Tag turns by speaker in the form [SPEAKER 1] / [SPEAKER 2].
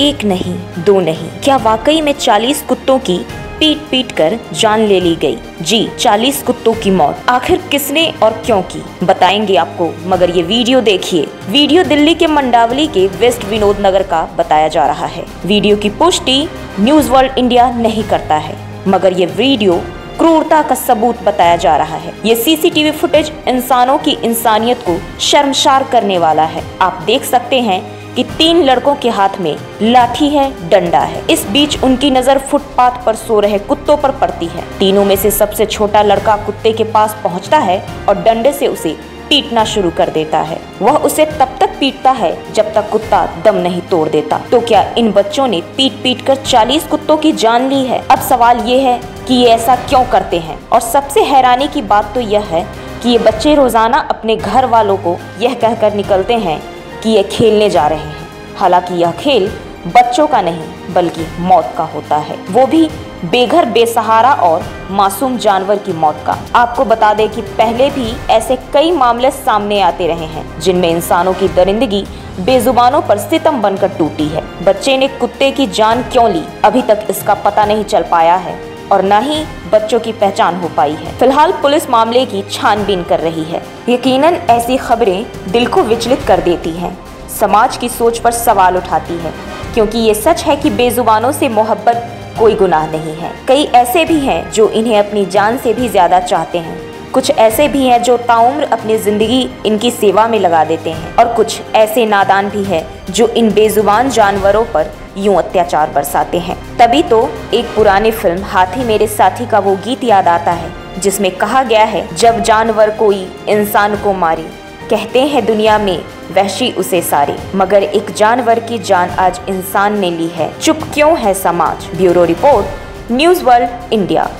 [SPEAKER 1] एक नहीं, दो नहीं। क्या वाकई में 40 कुत्तों की पीट पीट कर जान ले ली गई? जी 40 कुत्तों की मौत। आखिर किसने और क्यों की? बताएँगे आपको, मगर ये वीडियो देखिए। वीडियो दिल्ली के मंडावली के वेस्ट विनोद नगर का बताया जा रहा है। वीडियो की पुष्टि न्यूज़ वर्ल्ड इंडिया नहीं करता है। मगर ये वीडियो क्रूरता का सबूत बताया जा रहा है। ये सीसीटीवी फुटेज इंसानों की इंसानियत को शर्मसार करने वाला है। आप देख सकते हैं कि तीन लड़कों के हाथ में लाठी है, डंडा है। इस बीच उनकी नज़र फुटपाथ पर सो रहे कुत्तों पर पड़ती है। तीनों में से सबसे छोटा लड़का कुत्ते के पास पहुँचता है और डंडे से उसे पीटना शुरू कर देता है। वह उसे तब तक पीटता है जब तक कुत्ता दम नहीं तोड़ देता। तो क्या इन बच्चों ने पीट पीट कर चालीस कुत्तों की जान ली है? अब सवाल ये है कि ये ऐसा क्यों करते हैं? और सबसे हैरानी की बात तो यह है कि ये बच्चे रोज़ाना अपने घर वालों को यह कहकर निकलते हैं कि ये खेलने जा रहे हैं। हालाँकि यह खेल बच्चों का नहीं, बल्कि मौत का होता है। वो भी बेघर, बेसहारा और मासूम जानवर की मौत का। आपको बता दें कि पहले भी ऐसे कई मामले सामने आते रहे हैं, जिनमें इंसानों की दरिंदगी बेजुबानों पर सितम बनकर टूटी है। बच्चे ने कुत्ते की जान क्यों ली? अभी तक इसका पता नहीं चल पाया है। और न ही बच्चों की पहचान हो पाई है। फ़िलहाल पुलिस मामले की छानबीन कर रही है। यकीनन ऐसी खबरें दिल को विचलित कर देती हैं। समाज की सोच पर सवाल उठाती है, क्योंकि ये सच है कि बेजुबानों से मोहब्बत कोई गुनाह नहीं है। कई ऐसे भी हैं जो इन्हें अपनी जान से भी ज़्यादा चाहते हैं। कुछ ऐसे भी हैं जो ताउम्र अपनी ज़िंदगी इनकी सेवा में लगा देते हैं। और कुछ ऐसे नादान भी हैं जो इन बेजुबान जानवरों पर यूँ अत्याचार बरसाते हैं। तभी तो एक पुरानी फ़िल्म, हाथी मेरे साथी का वो गीत याद आता है, जिसमें कहा गया है, जब जानवर कोई इंसान को मारे, कहते हैं दुनिया में वहशी उसे सारे, मगर एक जानवर की जान आज इंसान ने ली है। चुप क्यों है समाज? Bureau report, news world, India.